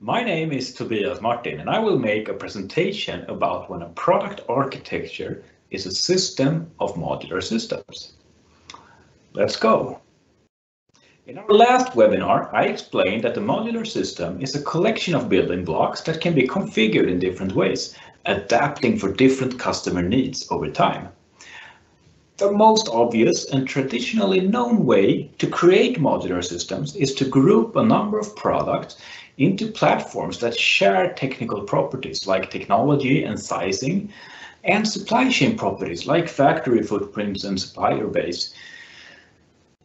My name is Tobias Martin and I will make a presentation about when a product architecture is a system of modular systems. Let's go. In our last webinar, I explained that the modular system is a collection of building blocks that can be configured in different ways, adapting for different customer needs over time. The most obvious and traditionally known way to create modular systems is to group a number of products into platforms that share technical properties like technology and sizing, and supply chain properties like factory footprints and supplier base.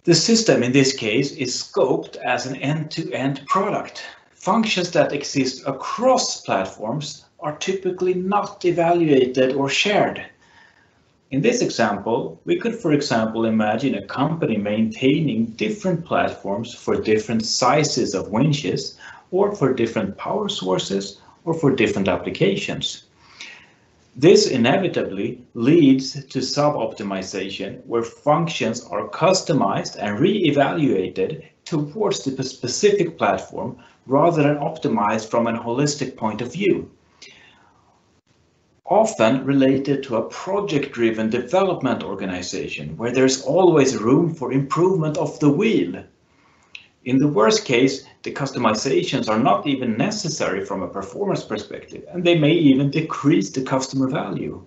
The system in this case is scoped as an end-to-end product. Functions that exist across platforms are typically not evaluated or shared. In this example, we could, for example, imagine a company maintaining different platforms for different sizes of winches, or for different power sources, or for different applications. This inevitably leads to sub-optimization, where functions are customized and re-evaluated towards the specific platform rather than optimized from a holistic point of view often related to a project-driven development organization where there's always room for improvement of the wheel. In the worst case, the customizations are not even necessary from a performance perspective, and they may even decrease the customer value.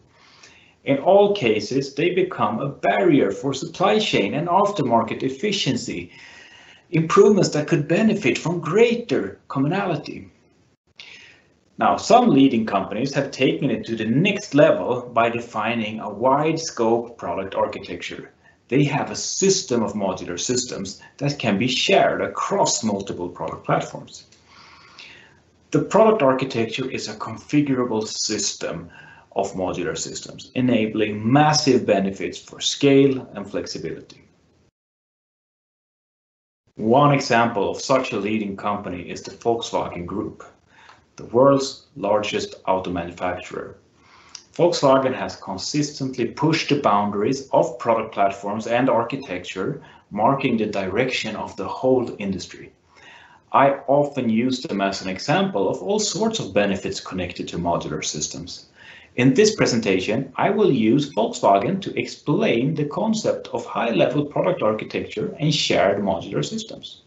In all cases, they become a barrier for supply chain and aftermarket efficiency, improvements that could benefit from greater commonality. Now, some leading companies have taken it to the next level by defining a wide scope product architecture. They have a system of modular systems that can be shared across multiple product platforms. The product architecture is a configurable system of modular systems, enabling massive benefits for scale and flexibility. One example of such a leading company is the Volkswagen Group the world's largest auto manufacturer. Volkswagen has consistently pushed the boundaries of product platforms and architecture, marking the direction of the whole industry. I often use them as an example of all sorts of benefits connected to modular systems. In this presentation, I will use Volkswagen to explain the concept of high-level product architecture and shared modular systems.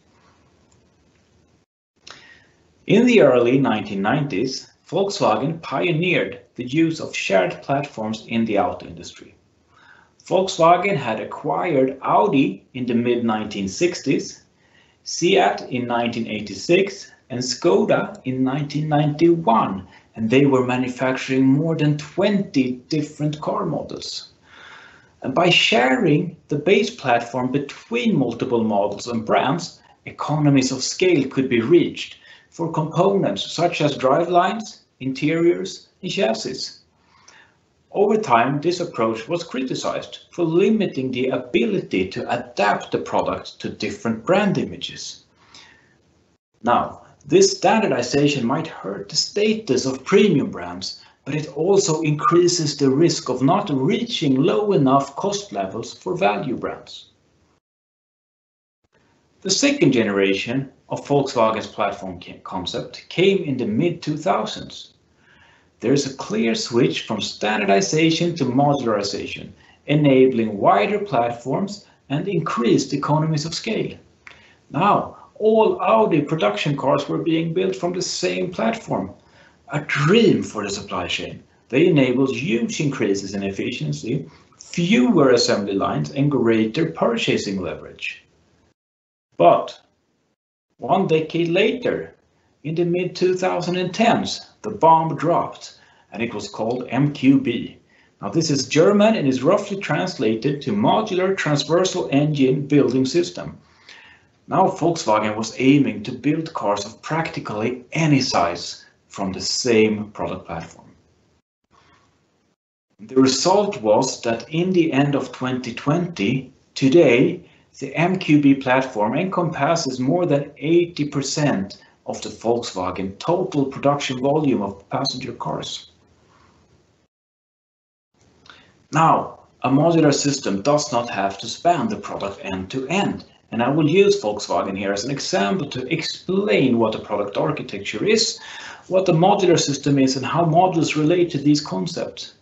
In the early 1990s, Volkswagen pioneered the use of shared platforms in the auto industry. Volkswagen had acquired Audi in the mid-1960s, Seat in 1986, and Skoda in 1991, and they were manufacturing more than 20 different car models. And by sharing the base platform between multiple models and brands, economies of scale could be reached for components such as drivelines, interiors, chassis. Over time, this approach was criticized for limiting the ability to adapt the product to different brand images. Now, this standardization might hurt the status of premium brands, but it also increases the risk of not reaching low enough cost levels for value brands. The second generation of Volkswagen's platform concept came in the mid-2000s. There is a clear switch from standardization to modularization, enabling wider platforms and increased economies of scale. Now, all Audi production cars were being built from the same platform, a dream for the supply chain. They enabled huge increases in efficiency, fewer assembly lines, and greater purchasing leverage. But one decade later, in the mid-2010s, the bomb dropped, and it was called MQB. Now, this is German and is roughly translated to Modular Transversal Engine Building System. Now, Volkswagen was aiming to build cars of practically any size from the same product platform. The result was that in the end of 2020, today, the MQB platform encompasses more than 80% of the Volkswagen total production volume of passenger cars. Now, a modular system does not have to span the product end to end, and I will use Volkswagen here as an example to explain what a product architecture is, what a modular system is, and how modules relate to these concepts.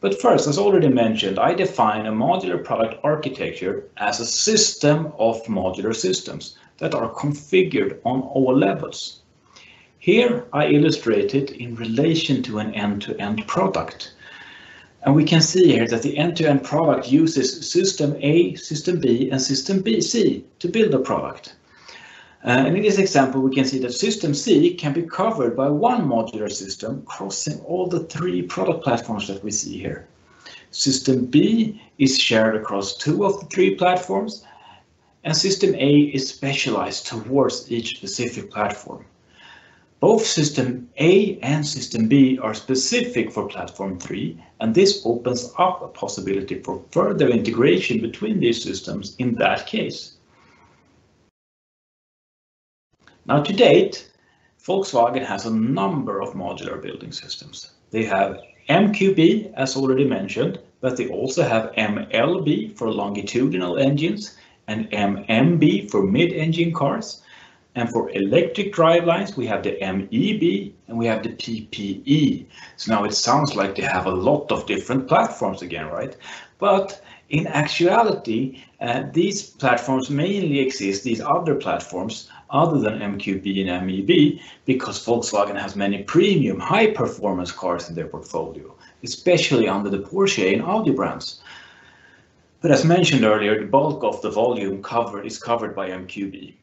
But first, as already mentioned, I define a modular product architecture as a system of modular systems that are configured on all levels. Here I illustrate it in relation to an end-to-end -end product. And we can see here that the end-to-end -end product uses system A, system B, and system B, C to build a product. Uh, and in this example, we can see that system C can be covered by one modular system crossing all the three product platforms that we see here. System B is shared across two of the three platforms, and system A is specialized towards each specific platform. Both system A and system B are specific for platform 3, and this opens up a possibility for further integration between these systems in that case. Now to date, Volkswagen has a number of modular building systems. They have MQB, as already mentioned, but they also have MLB for longitudinal engines and MMB for mid-engine cars. And for electric drivelines, we have the MEB and we have the PPE. So now it sounds like they have a lot of different platforms again, right? But in actuality, uh, these platforms mainly exist, these other platforms, other than MQB and MEB, because Volkswagen has many premium high performance cars in their portfolio, especially under the Porsche and Audi brands. But as mentioned earlier, the bulk of the volume covered is covered by MQB.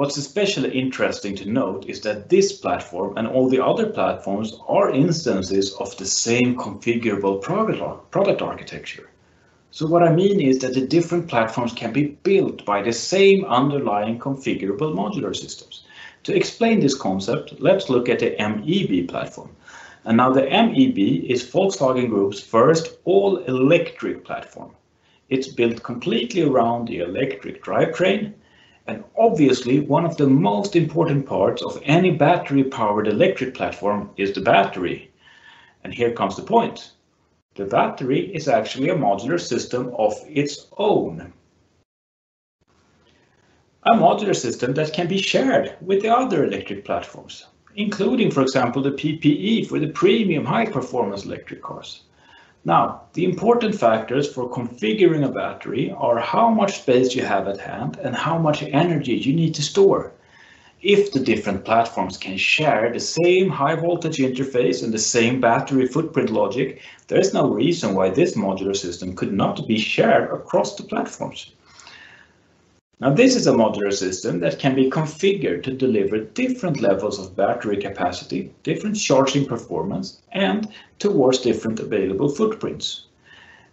What's especially interesting to note is that this platform and all the other platforms are instances of the same configurable product, architecture. So what I mean is that the different platforms can be built by the same underlying configurable modular systems. To explain this concept, let's look at the MEB platform. And now the MEB is Volkswagen Group's first all-electric platform. It's built completely around the electric drivetrain, and obviously one of the most important parts of any battery-powered electric platform is the battery. And here comes the point. The battery is actually a modular system of its own. A modular system that can be shared with the other electric platforms, including, for example, the PPE for the premium high-performance electric cars. Now, the important factors for configuring a battery are how much space you have at hand and how much energy you need to store if the different platforms can share the same high voltage interface and the same battery footprint logic, there is no reason why this modular system could not be shared across the platforms. Now this is a modular system that can be configured to deliver different levels of battery capacity, different charging performance, and towards different available footprints.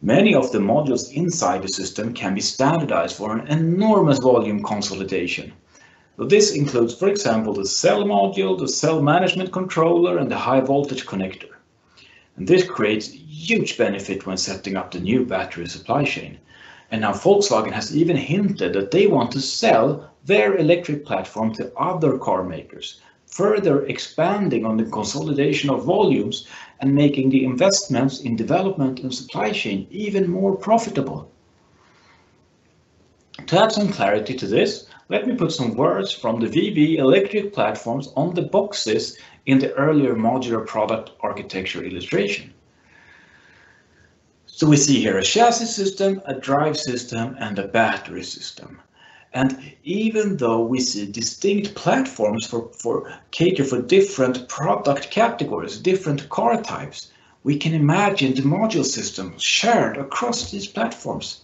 Many of the modules inside the system can be standardized for an enormous volume consolidation, so this includes, for example, the cell module, the cell management controller, and the high voltage connector. And this creates huge benefit when setting up the new battery supply chain. And now Volkswagen has even hinted that they want to sell their electric platform to other car makers, further expanding on the consolidation of volumes and making the investments in development and supply chain even more profitable. To add some clarity to this, let me put some words from the MEB electric platforms on the boxes in the earlier modular product architecture illustration. So we see here a chassis system, a drive system, and a battery system. And even though we see distinct platforms for, for cater for different product categories, different car types, we can imagine the module system shared across these platforms.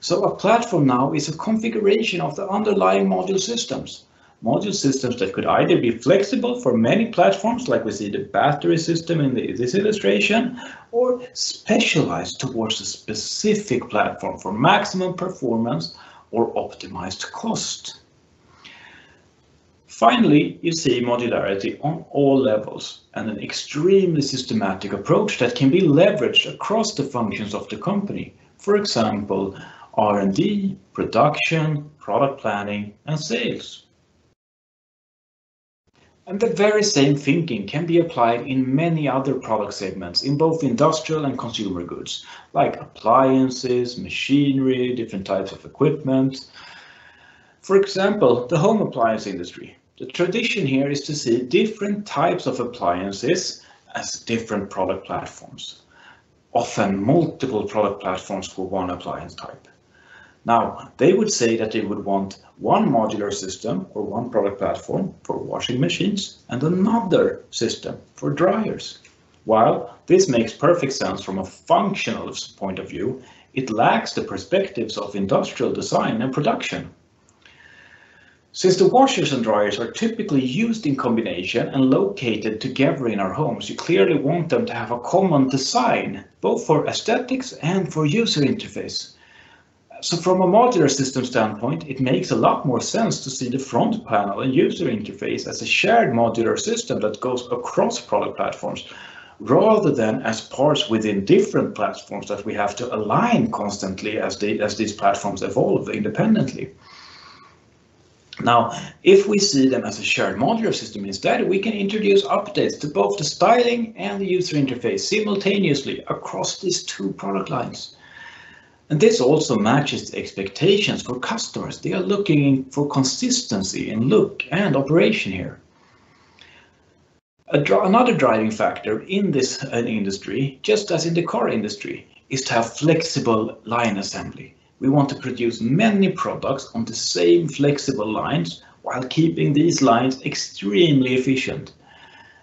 So a platform now is a configuration of the underlying module systems. Module systems that could either be flexible for many platforms, like we see the battery system in the, this illustration, or specialized towards a specific platform for maximum performance or optimized cost. Finally, you see modularity on all levels and an extremely systematic approach that can be leveraged across the functions of the company. For example, R&D, production, product planning, and sales. And the very same thinking can be applied in many other product segments in both industrial and consumer goods, like appliances, machinery, different types of equipment. For example, the home appliance industry. The tradition here is to see different types of appliances as different product platforms, often multiple product platforms for one appliance type. Now, they would say that they would want one modular system or one product platform for washing machines and another system for dryers. While this makes perfect sense from a functional point of view, it lacks the perspectives of industrial design and production. Since the washers and dryers are typically used in combination and located together in our homes, you clearly want them to have a common design, both for aesthetics and for user interface. So from a modular system standpoint, it makes a lot more sense to see the front panel and user interface as a shared modular system that goes across product platforms, rather than as parts within different platforms that we have to align constantly as, they, as these platforms evolve independently. Now, if we see them as a shared modular system instead, we can introduce updates to both the styling and the user interface simultaneously across these two product lines. And this also matches the expectations for customers. They are looking for consistency in look and operation here. Another driving factor in this industry, just as in the car industry, is to have flexible line assembly. We want to produce many products on the same flexible lines while keeping these lines extremely efficient.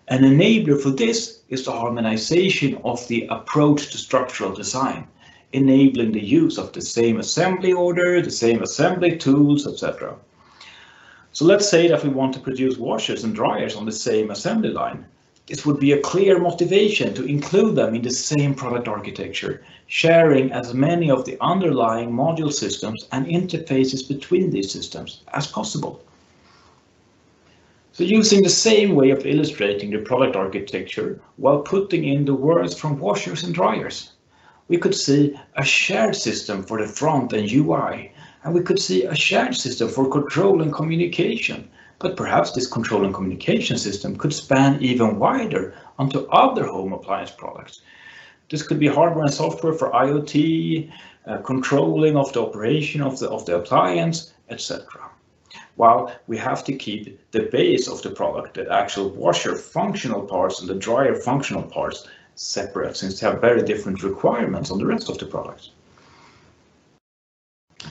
An enabler for this is the harmonization of the approach to structural design, enabling the use of the same assembly order, the same assembly tools, etc. So let's say that we want to produce washers and dryers on the same assembly line. This would be a clear motivation to include them in the same product architecture, sharing as many of the underlying module systems and interfaces between these systems as possible. So using the same way of illustrating the product architecture while putting in the words from washers and dryers, we could see a shared system for the front and UI, and we could see a shared system for control and communication, but perhaps this control and communication system could span even wider onto other home appliance products. This could be hardware and software for IoT, uh, controlling of the operation of the, of the appliance, etc. While we have to keep the base of the product, the actual washer functional parts and the dryer functional parts separate since they have very different requirements on the rest of the product.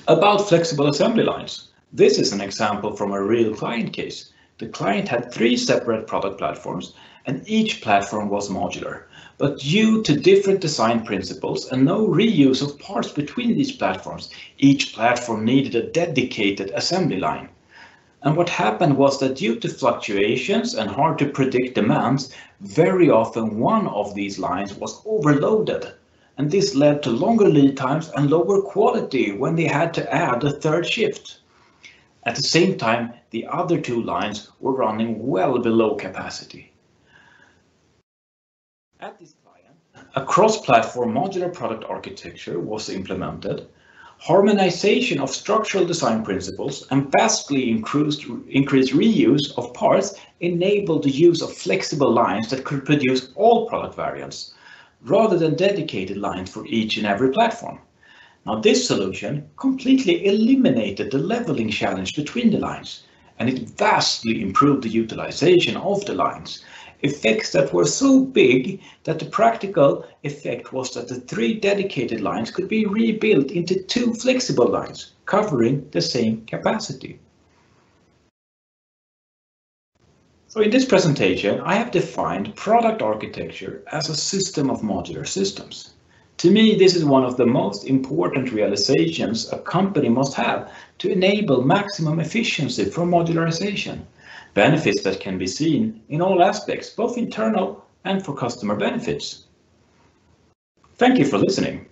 About flexible assembly lines. This is an example from a real client case. The client had three separate product platforms and each platform was modular. But due to different design principles and no reuse of parts between these platforms, each platform needed a dedicated assembly line. And what happened was that due to fluctuations and hard to predict demands, very often one of these lines was overloaded. And this led to longer lead times and lower quality when they had to add a third shift. At the same time, the other two lines were running well below capacity. At this client, a cross-platform modular product architecture was implemented, harmonization of structural design principles and vastly increased, increased reuse of parts enabled the use of flexible lines that could produce all product variants, rather than dedicated lines for each and every platform. Now this solution completely eliminated the leveling challenge between the lines and it vastly improved the utilization of the lines. Effects that were so big that the practical effect was that the three dedicated lines could be rebuilt into two flexible lines covering the same capacity. So in this presentation, I have defined product architecture as a system of modular systems. To me, this is one of the most important realizations a company must have to enable maximum efficiency from modularization, benefits that can be seen in all aspects, both internal and for customer benefits. Thank you for listening.